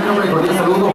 árbitro.